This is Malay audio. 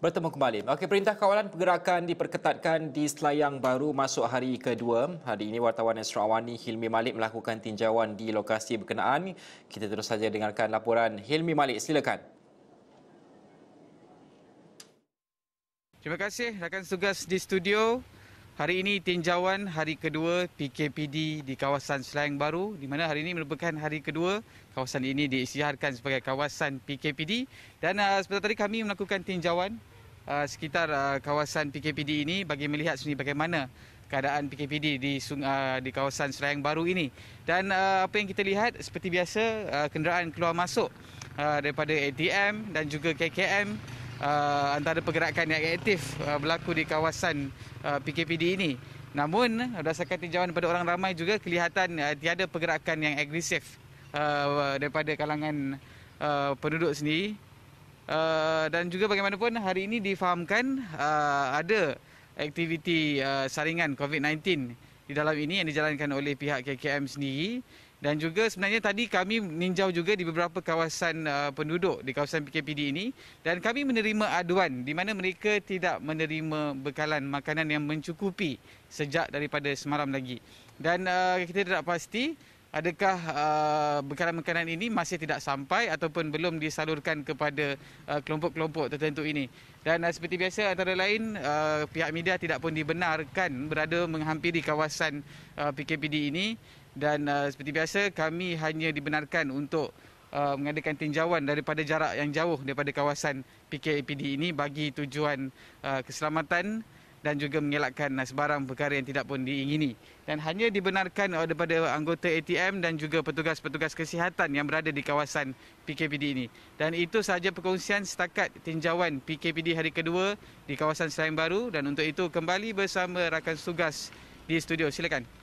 bertemu kembali. Okey, Perintah Kawalan Pergerakan diperketatkan di Selayang Baru masuk hari kedua. Hari ini wartawan Esra Awani Hilmi Malik melakukan tinjauan di lokasi berkenaan. Kita terus saja dengarkan laporan Hilmi Malik. Silakan. Terima kasih rakan tugas di studio. Hari ini tinjauan hari kedua PKPD di kawasan Selayang Baru di mana hari ini merupakan hari kedua kawasan ini diisytiharkan sebagai kawasan PKPD dan uh, sebentar tadi kami melakukan tinjauan uh, sekitar uh, kawasan PKPD ini bagi melihat sendiri bagaimana keadaan PKPD di uh, di kawasan Selayang Baru ini dan uh, apa yang kita lihat seperti biasa uh, kenderaan keluar masuk uh, daripada ATM dan juga KKM uh, antara pergerakan yang aktif uh, berlaku di kawasan uh, PKPD ini. Namun berdasarkan tinjauan daripada orang ramai juga kelihatan uh, tiada pergerakan yang agresif uh, daripada kalangan uh, penduduk sendiri. Uh, dan juga bagaimanapun hari ini difahamkan uh, ada aktiviti uh, saringan COVID-19 di dalam ini yang dijalankan oleh pihak KKM sendiri dan juga sebenarnya tadi kami meninjau juga di beberapa kawasan uh, penduduk di kawasan PKPD ini dan kami menerima aduan di mana mereka tidak menerima bekalan makanan yang mencukupi sejak daripada semalam lagi. Dan uh, kita tidak pasti adakah uh, bekalan makanan ini masih tidak sampai ataupun belum disalurkan kepada uh, kelompok-kelompok tertentu ini. Dan uh, seperti biasa antara lain uh, pihak media tidak pun dibenarkan berada menghampiri kawasan uh, PKPD ini dan uh, seperti biasa kami hanya dibenarkan untuk uh, mengadakan tinjauan daripada jarak yang jauh daripada kawasan PKPD ini bagi tujuan uh, keselamatan dan juga mengelakkan sebarang perkara yang tidak pun diingini. Dan hanya dibenarkan uh, daripada anggota ATM dan juga petugas-petugas kesihatan yang berada di kawasan PKPD ini. Dan itu sahaja perkongsian setakat tinjauan PKPD hari kedua di kawasan Selayang Baru. Dan untuk itu kembali bersama rakan tugas di studio. Silakan